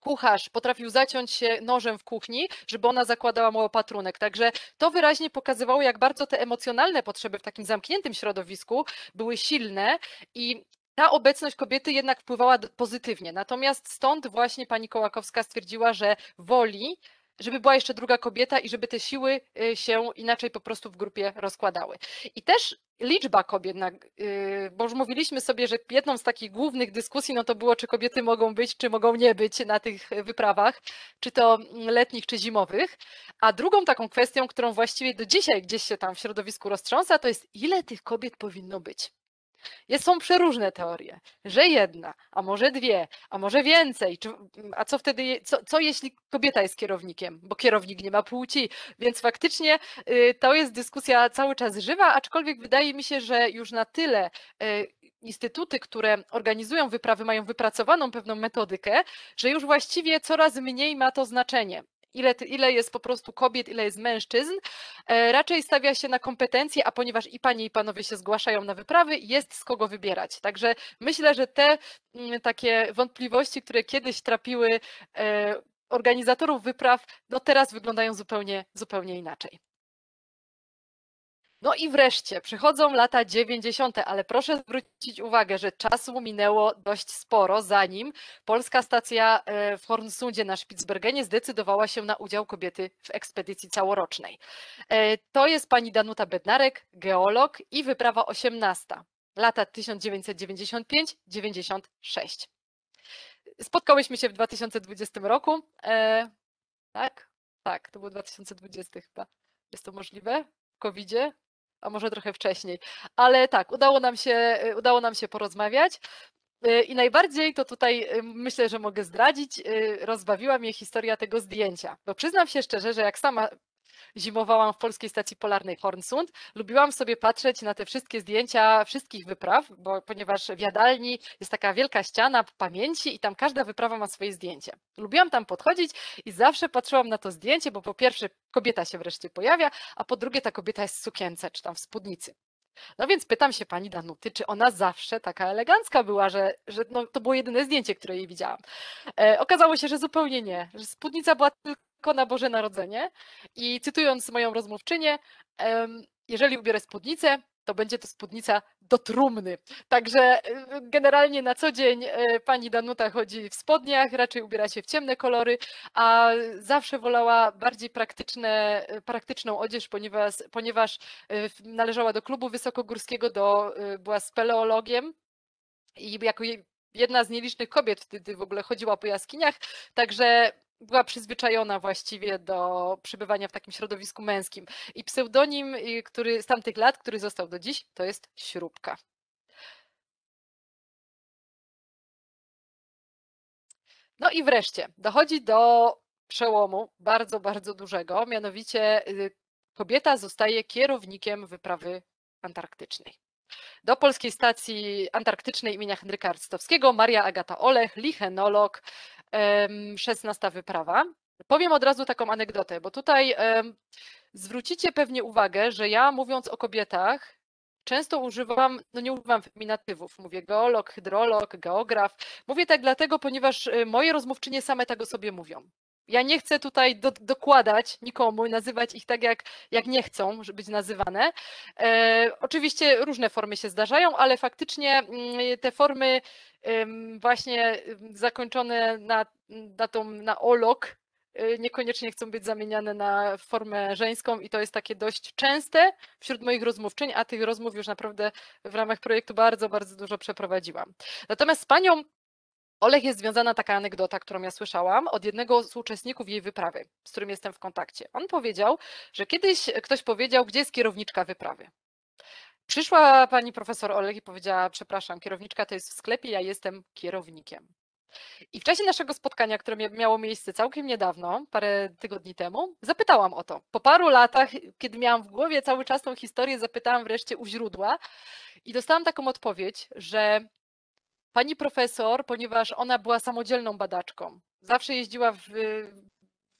kucharz potrafił zaciąć się nożem w kuchni, żeby ona zakładała mu opatrunek. Także to wyraźnie pokazywało, jak bardzo te emocjonalne potrzeby w takim zamkniętym środowisku były silne i ta obecność kobiety jednak wpływała pozytywnie. Natomiast stąd właśnie pani Kołakowska stwierdziła, że woli żeby była jeszcze druga kobieta i żeby te siły y, się inaczej po prostu w grupie rozkładały. I też liczba kobiet, y, bo już mówiliśmy sobie, że jedną z takich głównych dyskusji no to było, czy kobiety mogą być, czy mogą nie być na tych wyprawach, czy to letnich, czy zimowych. A drugą taką kwestią, którą właściwie do dzisiaj gdzieś się tam w środowisku roztrząsa, to jest ile tych kobiet powinno być. Jest, są przeróżne teorie, że jedna, a może dwie, a może więcej. Czy, a co wtedy, co, co jeśli kobieta jest kierownikiem, bo kierownik nie ma płci, więc faktycznie y, to jest dyskusja cały czas żywa, aczkolwiek wydaje mi się, że już na tyle y, instytuty, które organizują wyprawy, mają wypracowaną pewną metodykę, że już właściwie coraz mniej ma to znaczenie ile, ile jest po prostu kobiet, ile jest mężczyzn. E, raczej stawia się na kompetencje, a ponieważ i panie i panowie się zgłaszają na wyprawy, jest z kogo wybierać. Także myślę, że te mm, takie wątpliwości, które kiedyś trapiły e, organizatorów wypraw, no teraz wyglądają zupełnie, zupełnie inaczej. No i wreszcie przychodzą lata 90., ale proszę zwrócić uwagę, że czasu minęło dość sporo, zanim polska stacja e, w Hornsundzie na Spitsbergenie zdecydowała się na udział kobiety w ekspedycji całorocznej. E, to jest pani Danuta Bednarek, geolog i wyprawa 18, lata 1995-96. Spotkałyśmy się w 2020 roku. E, tak? Tak, to był 2020 chyba. Jest to możliwe? W COVID-zie? A może trochę wcześniej. Ale tak, udało nam się, y, udało nam się porozmawiać. Y, I najbardziej to tutaj y, myślę, że mogę zdradzić, rozbawiła mnie historia tego zdjęcia. Bo przyznam się szczerze, że jak sama zimowałam w polskiej stacji polarnej Hornsund, lubiłam sobie patrzeć na te wszystkie zdjęcia wszystkich wypraw, bo ponieważ w jadalni jest taka wielka ściana pamięci i tam każda wyprawa ma swoje zdjęcie. Lubiłam tam podchodzić i zawsze patrzyłam na to zdjęcie, bo po pierwsze kobieta się wreszcie pojawia, a po drugie ta kobieta jest w sukience czy tam w spódnicy. No więc pytam się pani Danuty, czy ona zawsze taka elegancka była, że, że no, to było jedyne zdjęcie, które jej widziałam. E, okazało się, że zupełnie nie, że spódnica była tylko na Boże Narodzenie i cytując moją rozmówczynię, jeżeli ubiorę spódnicę, to będzie to spódnica do trumny. Także y, generalnie na co dzień y, pani Danuta chodzi w spodniach, raczej ubiera się w ciemne kolory, a zawsze wolała bardziej praktyczne, y, praktyczną odzież, ponieważ, ponieważ należała do klubu wysokogórskiego, do, była speleologiem i jako jedna z nielicznych kobiet wtedy w ogóle chodziła po jaskiniach, także była przyzwyczajona właściwie do przebywania w takim środowisku męskim. I pseudonim, y, który z tamtych lat, który został do dziś, to jest Śrubka. No i wreszcie dochodzi do przełomu bardzo, bardzo dużego, mianowicie y, kobieta zostaje kierownikiem wyprawy antarktycznej. Do polskiej stacji antarktycznej imienia Henryka Arctowskiego Maria Agata Olech, lichenolog, 16 wyprawa. Powiem od razu taką anegdotę, bo tutaj zwrócicie pewnie uwagę, że ja mówiąc o kobietach, często używam, no nie używam feminatywów, mówię geolog, hydrolog, geograf. Mówię tak dlatego, ponieważ e, moje rozmówczynie same tego sobie mówią. Ja nie chcę tutaj do, dokładać nikomu, nazywać ich tak, jak, jak nie chcą być nazywane. E, oczywiście różne formy się zdarzają, ale faktycznie mm, te formy właśnie zakończone na, na, tą, na olog y, niekoniecznie chcą być zamieniane na formę żeńską i to jest takie dość częste wśród moich rozmówczyń, a tych rozmów już naprawdę w ramach projektu bardzo, bardzo dużo przeprowadziłam. Natomiast z panią Olech jest związana taka anegdota, którą ja słyszałam od jednego z uczestników jej wyprawy, z którym jestem w kontakcie. On powiedział, że kiedyś ktoś powiedział, gdzie jest kierowniczka wyprawy. Przyszła pani profesor Olech i powiedziała: Przepraszam, kierowniczka to jest w sklepie, ja jestem kierownikiem. I w czasie naszego spotkania, które miało miejsce całkiem niedawno, parę tygodni temu, zapytałam o to. Po paru latach, kiedy miałam w głowie cały czas tą historię, zapytałam wreszcie u źródła i dostałam taką odpowiedź, że pani profesor, ponieważ ona była samodzielną badaczką, zawsze jeździła w,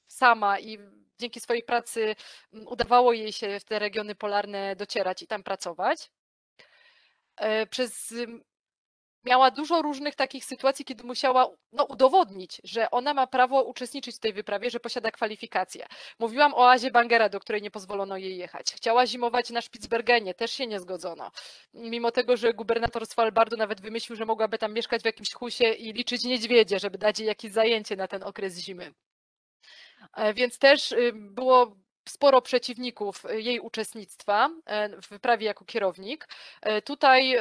sama i dzięki swojej pracy udawało jej się w te regiony polarne docierać i tam pracować. E, przez miała dużo różnych takich sytuacji, kiedy musiała no, udowodnić, że ona ma prawo uczestniczyć w tej wyprawie, że posiada kwalifikacje. Mówiłam o Azie Bangera, do której nie pozwolono jej jechać. Chciała zimować na Spitsbergenie, też się nie zgodzono. Mimo tego, że gubernator Svalbardu nawet wymyślił, że mogłaby tam mieszkać w jakimś husie i liczyć niedźwiedzie, żeby dać jej jakieś zajęcie na ten okres zimy. E, więc też y, było sporo przeciwników jej uczestnictwa e, w wyprawie jako kierownik. E, tutaj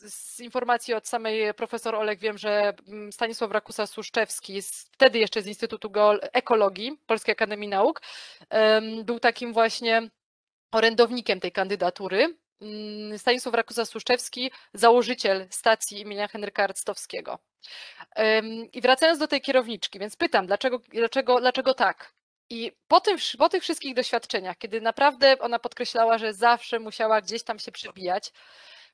z informacji od samej profesor Olek wiem, że mm, Stanisław Rakusa-Słuszczewski, wtedy jeszcze z Instytutu Ekologii Polskiej Akademii Nauk, był takim właśnie orędownikiem tej kandydatury. Mm, Stanisław Rakusa-Słuszczewski, założyciel stacji imienia Henryka Arctowskiego. I wracając do tej kierowniczki, więc pytam, dlaczego, dlaczego, dlaczego tak? I po, tym, po tych wszystkich doświadczeniach, kiedy naprawdę ona podkreślała, że zawsze musiała gdzieś tam się przebijać,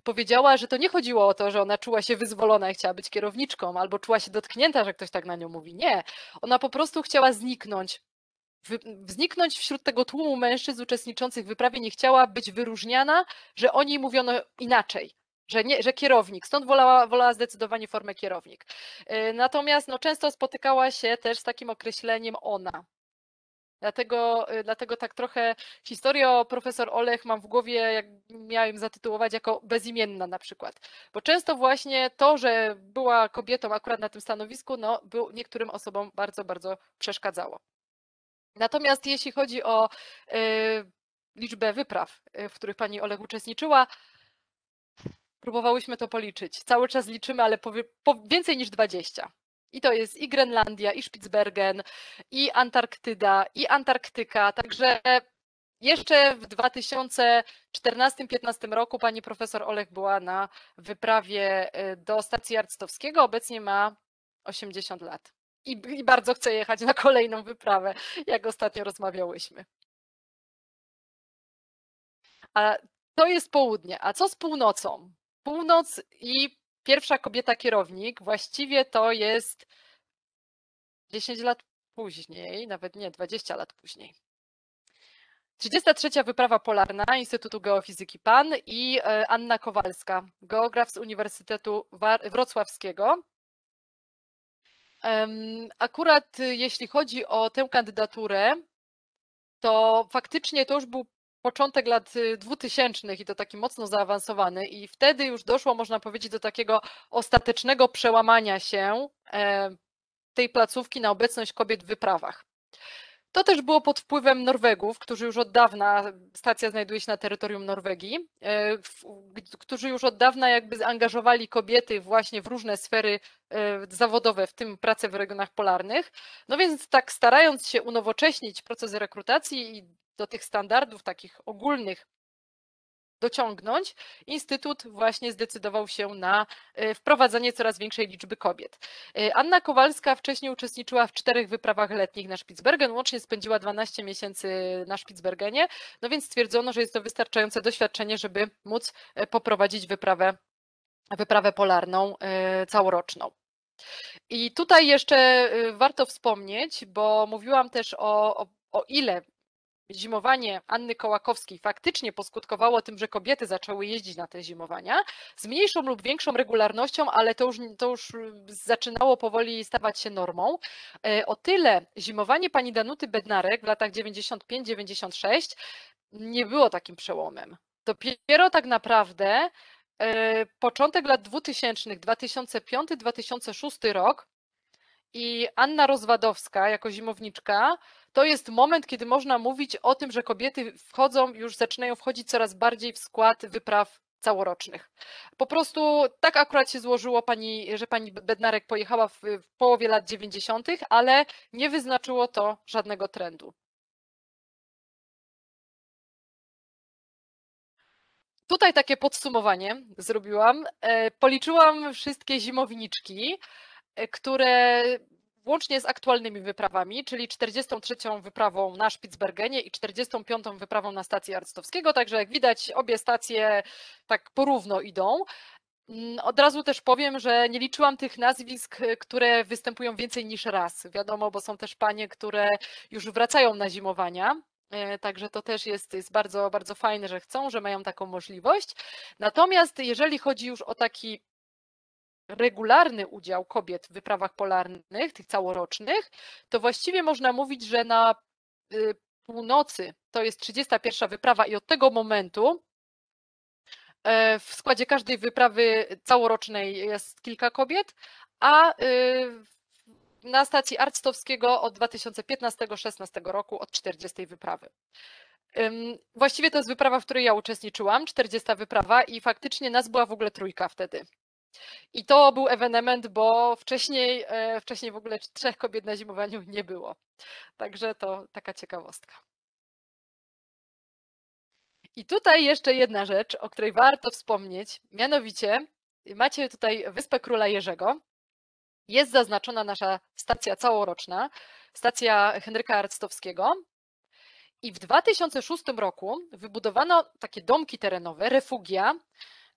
powiedziała, że to nie chodziło o to, że ona czuła się wyzwolona i chciała być kierowniczką, albo czuła się dotknięta, że ktoś tak na nią mówi. Nie. Ona po prostu chciała zniknąć. zniknąć wśród tego tłumu mężczyzn uczestniczących w wyprawie, nie chciała być wyróżniana, że o niej mówiono inaczej. Że, nie, że kierownik, stąd wolała, wolała zdecydowanie formę kierownik. Y, natomiast no, często spotykała się też z takim określeniem ona, Dlatego, y, dlatego tak trochę historię o profesor Olech mam w głowie, jak miałem zatytułować jako bezimienna na przykład. Bo często właśnie to, że była kobietą akurat na tym stanowisku, no, był, niektórym osobom bardzo, bardzo przeszkadzało. Natomiast jeśli chodzi o y, liczbę wypraw, y, w których pani Olech uczestniczyła, próbowałyśmy to policzyć. Cały czas liczymy, ale po, po więcej niż 20. I to jest i Grenlandia, i Spitsbergen, i Antarktyda, i Antarktyka. Także jeszcze w 2014-2015 roku pani profesor Olech była na wyprawie y, do stacji Arctowskiego. Obecnie ma 80 lat. I, I bardzo chce jechać na kolejną wyprawę, jak ostatnio rozmawiałyśmy. A to jest południe. A co z północą? Północ i pierwsza kobieta kierownik, właściwie to jest 10 lat później, nawet nie, 20 lat później. 33. wyprawa polarna Instytutu Geofizyki PAN i e, Anna Kowalska, geograf z Uniwersytetu Wrocławskiego. Akurat y, jeśli chodzi o tę kandydaturę, to faktycznie to już był początek lat 2000 y, i to taki mocno zaawansowany i wtedy już doszło, można powiedzieć, do takiego ostatecznego przełamania się e, tej placówki na obecność kobiet w wyprawach. To też było pod wpływem Norwegów, którzy już od dawna, stacja znajduje się na terytorium Norwegii, e, którzy już od dawna jakby zaangażowali kobiety właśnie w różne sfery e, zawodowe, w tym pracę w regionach polarnych. No więc tak starając się unowocześnić proces rekrutacji i do tych standardów takich ogólnych dociągnąć, Instytut właśnie zdecydował się na e, wprowadzenie coraz większej liczby kobiet. E, Anna Kowalska wcześniej uczestniczyła w czterech wyprawach letnich na Spitsbergen, łącznie spędziła 12 miesięcy na Spitsbergenie, no więc stwierdzono, że jest to wystarczające doświadczenie, żeby móc e, poprowadzić wyprawę, wyprawę polarną całoroczną. I tutaj jeszcze warto wspomnieć, bo mówiłam też o, o, o ile zimowanie Anny Kołakowskiej faktycznie poskutkowało tym, że kobiety zaczęły jeździć na te zimowania z mniejszą lub większą regularnością, ale to już, to już zaczynało powoli stawać się normą. E, o tyle zimowanie pani Danuty Bednarek w latach 95-96 nie było takim przełomem. Dopiero tak naprawdę e, początek lat 2000, 2005-2006 rok i Anna Rozwadowska jako zimowniczka, to jest moment, kiedy można mówić o tym, że kobiety wchodzą, już zaczynają wchodzić coraz bardziej w skład wypraw całorocznych. Po prostu tak akurat się złożyło, pani, że pani Bednarek pojechała w, w połowie lat 90., ale nie wyznaczyło to żadnego trendu. Tutaj takie podsumowanie zrobiłam. E, policzyłam wszystkie zimowniczki, e, które łącznie z aktualnymi wyprawami, czyli 43. wyprawą na Spitsbergenie i 45. wyprawą na stacji Arctowskiego, także jak widać obie stacje tak porówno idą. Mm, od razu też powiem, że nie liczyłam tych nazwisk, które występują więcej niż raz. Wiadomo, bo są też panie, które już wracają na zimowania. E, także to też jest, jest bardzo, bardzo fajne, że chcą, że mają taką możliwość. Natomiast jeżeli chodzi już o taki regularny udział kobiet w wyprawach polarnych, tych całorocznych, to właściwie można mówić, że na y, północy to jest 31 wyprawa i od tego momentu e, w składzie każdej wyprawy całorocznej jest kilka kobiet, a y, na stacji Arctowskiego od 2015-16 roku od 40 wyprawy. Właściwie to jest wyprawa, w której ja uczestniczyłam, 40 wyprawa i faktycznie nas była w ogóle trójka wtedy. I to był ewenement, bo wcześniej, e, wcześniej w ogóle trzech kobiet na zimowaniu nie było. Także to taka ciekawostka. I tutaj jeszcze jedna rzecz, o której warto wspomnieć, mianowicie macie tutaj Wyspę Króla Jerzego. Jest zaznaczona nasza stacja całoroczna, stacja Henryka Arctowskiego. I w 2006 roku wybudowano takie domki terenowe, refugia,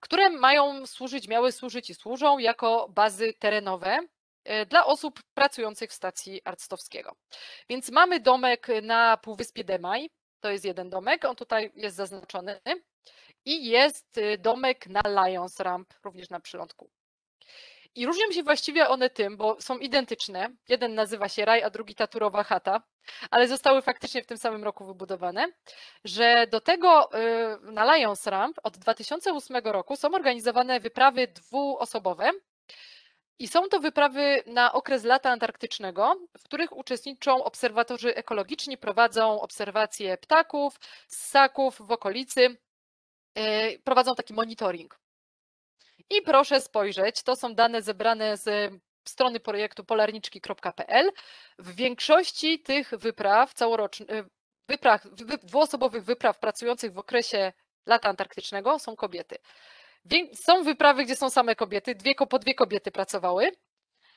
które mają służyć, miały służyć i służą jako bazy terenowe e, dla osób pracujących w stacji Arctowskiego. Więc mamy domek na Półwyspie Demaj, to jest jeden domek, on tutaj jest zaznaczony i jest e, domek na Lions Ramp, również na przylądku. I różnią się właściwie one tym, bo są identyczne. Jeden nazywa się Raj, a drugi Taturowa Chata, ale zostały faktycznie w tym samym roku wybudowane, że do tego y, na Lions Ramp od 2008 roku są organizowane wyprawy dwuosobowe, i są to wyprawy na okres lata antarktycznego, w których uczestniczą obserwatorzy ekologiczni, prowadzą obserwacje ptaków, ssaków w okolicy, y, prowadzą taki monitoring. I proszę spojrzeć, to są dane zebrane z strony projektu polarniczki.pl. W większości tych wypraw całorocznych, y, wypraw, dwuosobowych wypraw pracujących w okresie lata antarktycznego są kobiety. Są wyprawy, gdzie są same kobiety, dwie, po dwie kobiety pracowały,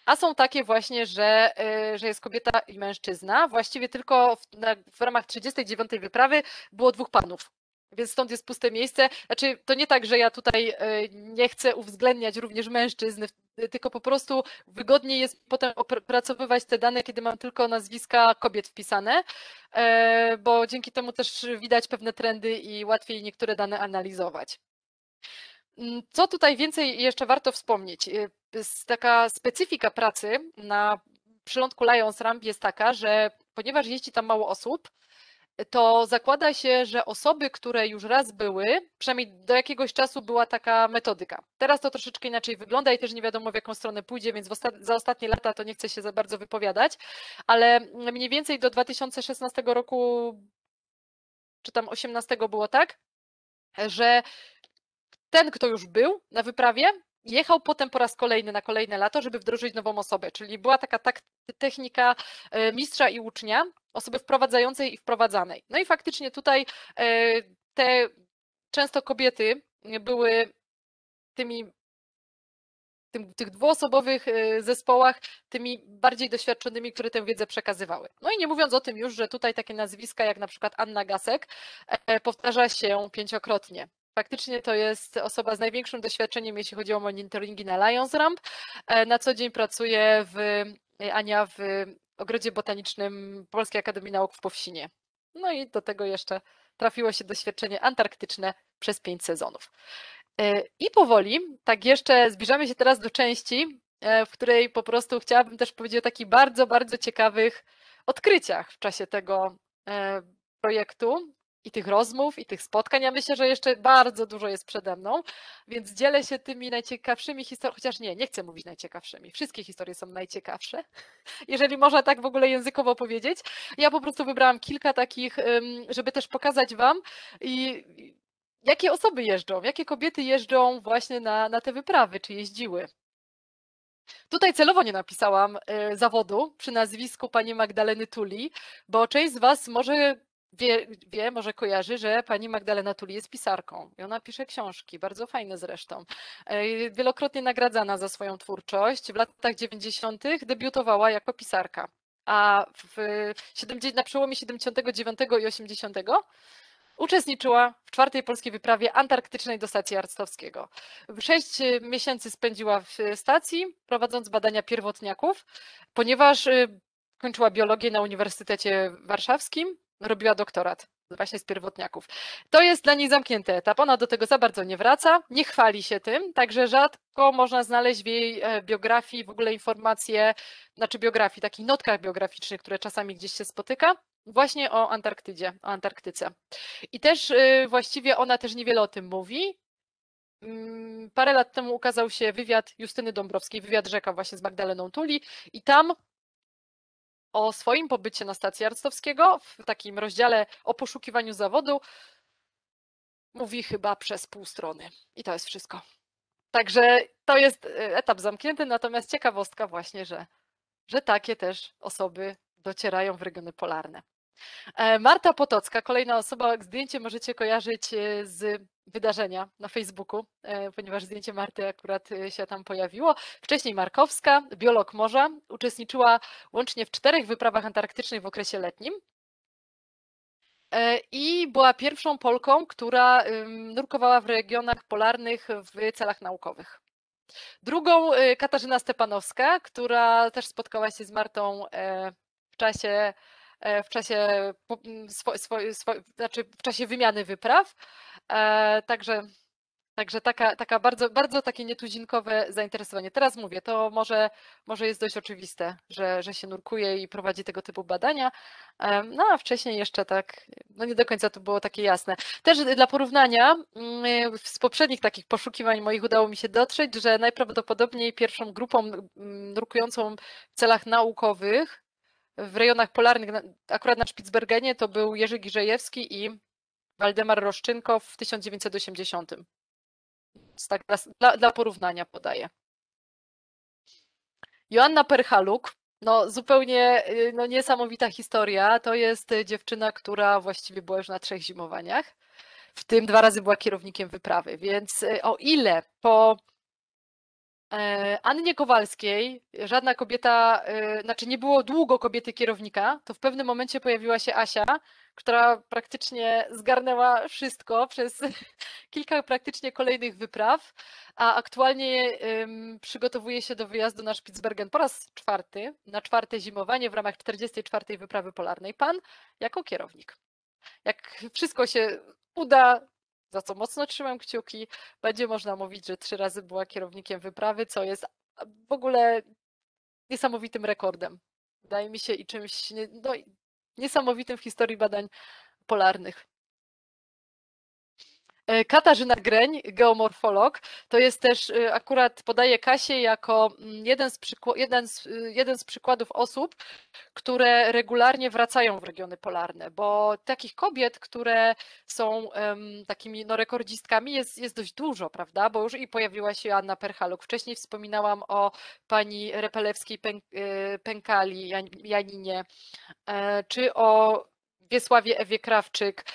a są takie właśnie, że, y, że jest kobieta i mężczyzna. Właściwie tylko w, na, w ramach 39 wyprawy było dwóch panów. Więc stąd jest puste miejsce. Znaczy, to nie tak, że ja tutaj e, nie chcę uwzględniać również mężczyzn, tylko po prostu wygodniej jest potem opracowywać te dane, kiedy mam tylko nazwiska kobiet wpisane, e, bo dzięki temu też widać pewne trendy i łatwiej niektóre dane analizować. Mm, co tutaj więcej jeszcze warto wspomnieć? E, taka specyfika pracy na przylądku Lions Ramp jest taka, że ponieważ jeździ tam mało osób, to zakłada się, że osoby, które już raz były, przynajmniej do jakiegoś czasu była taka metodyka. Teraz to troszeczkę inaczej wygląda i też nie wiadomo w jaką stronę pójdzie, więc za ostatnie lata to nie chcę się za bardzo wypowiadać, ale mniej więcej do 2016 roku, czy tam 18 było tak, że ten, kto już był na wyprawie, jechał potem po raz kolejny na kolejne lato, żeby wdrożyć nową osobę. Czyli była taka tak, technika e, mistrza i ucznia, osoby wprowadzającej i wprowadzanej. No i faktycznie tutaj e, te często kobiety były tymi tym, tych dwuosobowych e, zespołach, tymi bardziej doświadczonymi, które tę wiedzę przekazywały. No i nie mówiąc o tym już, że tutaj takie nazwiska jak na przykład Anna Gasek powtarza się pięciokrotnie. Faktycznie to jest osoba z największym doświadczeniem, jeśli chodzi o monitoringi na Lions Ramp. E, na co dzień pracuje w, e, Ania w Ogrodzie Botanicznym Polskiej Akademii Nauk w Powsinie. No i do tego jeszcze trafiło się doświadczenie antarktyczne przez pięć sezonów. E, I powoli, tak jeszcze zbliżamy się teraz do części, w której po prostu chciałabym też powiedzieć o takich bardzo, bardzo ciekawych odkryciach w czasie tego projektu, i tych rozmów, i tych spotkań. Ja myślę, że jeszcze bardzo dużo jest przede mną, więc dzielę się tymi najciekawszymi historiami, chociaż nie, nie chcę mówić najciekawszymi. Wszystkie historie są najciekawsze, jeżeli można tak w ogóle językowo powiedzieć. Ja po prostu wybrałam kilka takich, żeby też pokazać Wam, i jakie osoby jeżdżą, jakie kobiety jeżdżą właśnie na, na te wyprawy, czy jeździły. Tutaj celowo nie napisałam y, zawodu przy nazwisku pani Magdaleny Tuli, bo część z Was może wie, wie, może kojarzy, że pani Magdalena Tuli jest pisarką i ona pisze książki, bardzo fajne zresztą. Y, wielokrotnie nagradzana za swoją twórczość. W latach 90. debiutowała jako pisarka, a w 70, na przełomie 79 i 80 Uczestniczyła w czwartej polskiej wyprawie antarktycznej do stacji Arctowskiego. Sześć y, miesięcy spędziła w stacji, prowadząc badania pierwotniaków, ponieważ kończyła biologię na Uniwersytecie Warszawskim, robiła doktorat właśnie z pierwotniaków. To jest dla niej zamknięty etap. Ona do tego za bardzo nie wraca, nie chwali się tym, także rzadko można znaleźć w jej e, biografii w ogóle informacje, znaczy biografii, takich notkach biograficznych, które czasami gdzieś się spotyka. Właśnie o Antarktydzie, o Antarktyce. I też y, właściwie ona też niewiele o tym mówi. Mm, parę lat temu ukazał się wywiad Justyny Dąbrowskiej, wywiad rzeka właśnie z Magdaleną Tuli i tam o swoim pobycie na stacji Arctowskiego w takim rozdziale o poszukiwaniu zawodu mówi chyba przez pół strony. I to jest wszystko. Także to jest y, etap zamknięty, natomiast ciekawostka właśnie, że, że takie też osoby docierają w regiony polarne. E, Marta Potocka, kolejna osoba, zdjęcie możecie kojarzyć e, z wydarzenia na Facebooku, e, ponieważ zdjęcie Marty akurat się tam pojawiło. Wcześniej Markowska, biolog morza, uczestniczyła łącznie w czterech wyprawach antarktycznych w okresie letnim. I była pierwszą Polką, która nurkowała w regionach polarnych w celach naukowych. Drugą Katarzyna Stepanowska, która też spotkała się z Martą w czasie w czasie, swo, swo, swo, znaczy w czasie wymiany wypraw. E, także Także taka, taka bardzo, bardzo takie nietuzinkowe zainteresowanie. Teraz mówię, to może, może jest dość oczywiste, że, że się nurkuje i prowadzi tego typu badania, no a wcześniej jeszcze tak, no nie do końca to było takie jasne. Też dla porównania, mm, z poprzednich takich poszukiwań moich udało mi się dotrzeć, że najprawdopodobniej pierwszą grupą nurkującą w celach naukowych w rejonach polarnych, akurat na Spitsbergenie, to był Jerzy Giżejewski i Waldemar Roszczynko w 1980. Tak dla, dla porównania podaję. Joanna Perchaluk, no zupełnie y, no, niesamowita historia. To jest dziewczyna, która właściwie była już na trzech zimowaniach. W tym dwa razy była kierownikiem wyprawy. Więc y, o ile po Annie Kowalskiej, żadna kobieta, e, znaczy nie było długo kobiety kierownika, to w pewnym momencie pojawiła się Asia, która praktycznie zgarnęła wszystko przez kilka praktycznie kolejnych wypraw, a aktualnie przygotowuje się do wyjazdu na Spitsbergen po raz czwarty, na czwarte zimowanie w ramach 44. wyprawy polarnej. Pan jako kierownik. Jak wszystko się uda, za co mocno trzymam kciuki. Będzie można mówić, że trzy razy była kierownikiem wyprawy, co jest w ogóle niesamowitym rekordem. Wydaje mi się i czymś no, niesamowitym w historii badań polarnych. E, Katarzyna Greń, geomorfolog, to jest też, e, akurat podaje Kasię jako mm, jeden z, jeden, z, e, jeden z przykładów osób, które regularnie wracają w regiony polarne, bo takich kobiet, które są um, takimi no, rekordzistkami jest, jest dość dużo, prawda, bo już i pojawiła się Anna Perchaluk. Wcześniej wspominałam o pani Repelewskiej-Pękali, Janinie, czy o Wiesławie Ewie Krawczyk,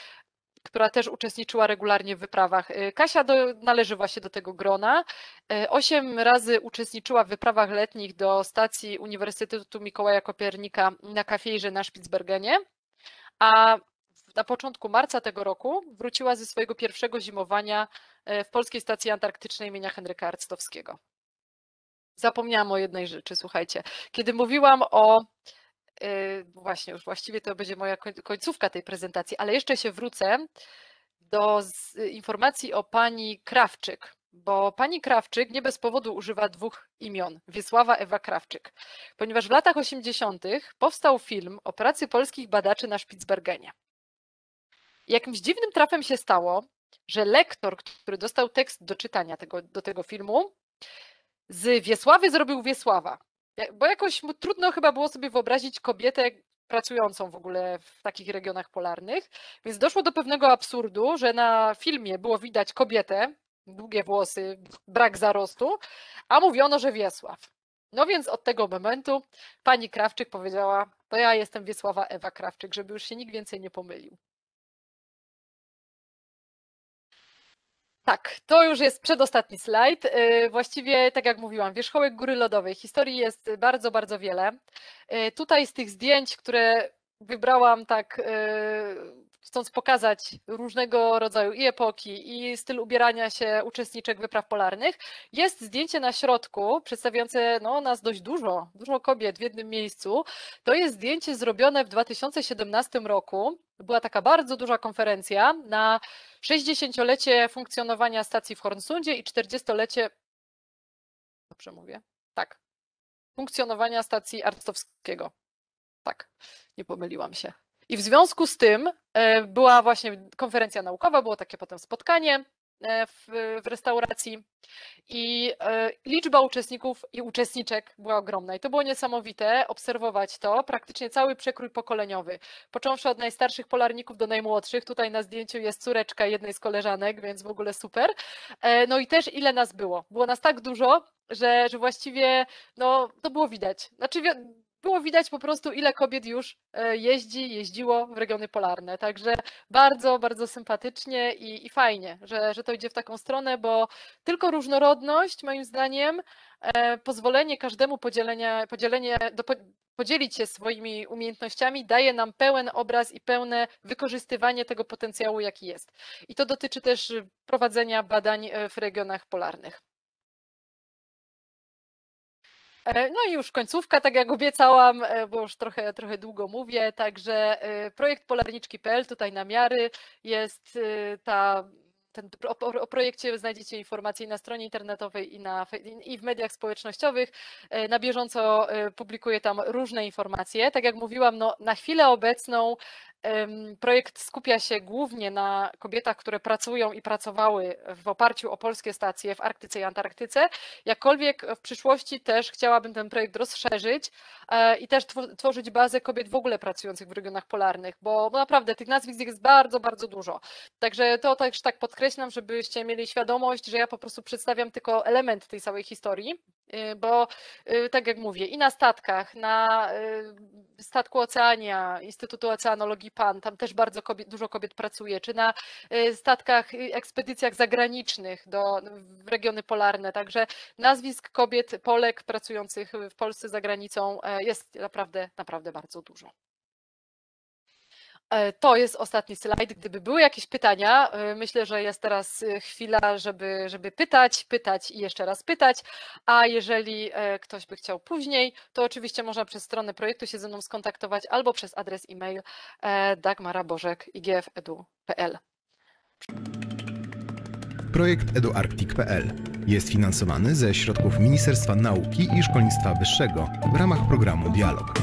która też uczestniczyła regularnie w wyprawach. Y, Kasia do, należy właśnie do tego grona. Y, osiem razy uczestniczyła w wyprawach letnich do stacji Uniwersytetu Mikołaja Kopernika na Kafiejrze na Spitsbergenie, a na początku marca tego roku wróciła ze swojego pierwszego zimowania y, w polskiej stacji antarktycznej imienia Henryka Arctowskiego. Zapomniałam o jednej rzeczy, słuchajcie. Kiedy mówiłam o właśnie, już właściwie to będzie moja końcówka tej prezentacji, ale jeszcze się wrócę do informacji o pani Krawczyk, bo pani Krawczyk nie bez powodu używa dwóch imion, Wiesława Ewa Krawczyk, ponieważ w latach 80. powstał film o pracy polskich badaczy na Spitsbergenie. Jakimś dziwnym trafem się stało, że lektor, który dostał tekst do czytania tego, do tego filmu, z Wiesławy zrobił Wiesława. Bo jakoś trudno chyba było sobie wyobrazić kobietę pracującą w ogóle w takich regionach polarnych, więc doszło do pewnego absurdu, że na filmie było widać kobietę, długie włosy, brak zarostu, a mówiono, że Wiesław. No więc od tego momentu pani Krawczyk powiedziała, to ja jestem Wiesława Ewa Krawczyk, żeby już się nikt więcej nie pomylił. Tak, to już jest przedostatni slajd. Y, właściwie, tak jak mówiłam, wierzchołek góry lodowej. Historii jest bardzo, bardzo wiele. Y, tutaj z tych zdjęć, które wybrałam tak, y, chcąc pokazać różnego rodzaju i epoki, i styl ubierania się uczestniczek wypraw polarnych, jest zdjęcie na środku, przedstawiające no, nas dość dużo, dużo kobiet w jednym miejscu. To jest zdjęcie zrobione w 2017 roku. Była taka bardzo duża konferencja na 60-lecie funkcjonowania stacji w Hornsundzie i 40-lecie. Dobrze mówię? Tak. Funkcjonowania stacji Arctowskiego. Tak, nie pomyliłam się. I w związku z tym e, była właśnie konferencja naukowa, było takie potem spotkanie e, w, w restauracji i e, liczba uczestników i uczestniczek była ogromna. I to było niesamowite obserwować to, praktycznie cały przekrój pokoleniowy. Począwszy od najstarszych polarników do najmłodszych. Tutaj na zdjęciu jest córeczka jednej z koleżanek, więc w ogóle super. No i też ile nas było. Było nas tak dużo, że, że właściwie no, to było widać. Znaczy, było widać po prostu, ile kobiet już e, jeździ, jeździło w regiony polarne. Także bardzo, bardzo sympatycznie i, i fajnie, że, że to idzie w taką stronę, bo tylko różnorodność, moim zdaniem, e, pozwolenie każdemu podzielenia, podzielenie, do, podzielić się swoimi umiejętnościami daje nam pełen obraz i pełne wykorzystywanie tego potencjału, jaki jest. I to dotyczy też prowadzenia badań e, w regionach polarnych. E, no i już końcówka, tak jak obiecałam, e, bo już trochę, trochę długo mówię, także e, projekt polarniczki.pl, tutaj na miary jest ta ten, o, o, projekcie znajdziecie informacje na stronie internetowej i, na, i w mediach społecznościowych. Na bieżąco publikuję tam różne informacje. Tak jak mówiłam, no, na chwilę obecną Projekt skupia się głównie na kobietach, które pracują i pracowały w oparciu o polskie stacje w Arktyce i Antarktyce. Jakkolwiek w przyszłości też chciałabym ten projekt rozszerzyć e, i też tworzyć bazę kobiet w ogóle pracujących w regionach polarnych, bo naprawdę tych nazwisk jest bardzo, bardzo dużo. Także to też tak podkreślam, żebyście mieli świadomość, że ja po prostu przedstawiam tylko element tej całej historii, bo y, tak jak mówię, i na statkach, na y, statku Oceania, Instytutu Oceanologii PAN, tam też bardzo kobiet, dużo kobiet pracuje, czy na y, statkach, y, ekspedycjach zagranicznych do, w regiony polarne. Także nazwisk kobiet, Polek pracujących w Polsce za granicą jest naprawdę, naprawdę bardzo dużo. E, to jest ostatni slajd. Gdyby były jakieś pytania, e, myślę, że jest teraz e, chwila, żeby, żeby pytać, pytać i jeszcze raz pytać. A jeżeli ktoś by chciał później, to oczywiście można przez stronę projektu się ze mną skontaktować albo przez adres e-mail dagmarabożek.igf.edu.pl. Projekt eduarctic.pl jest finansowany ze środków Ministerstwa Nauki i Szkolnictwa Wyższego w ramach programu Dialog.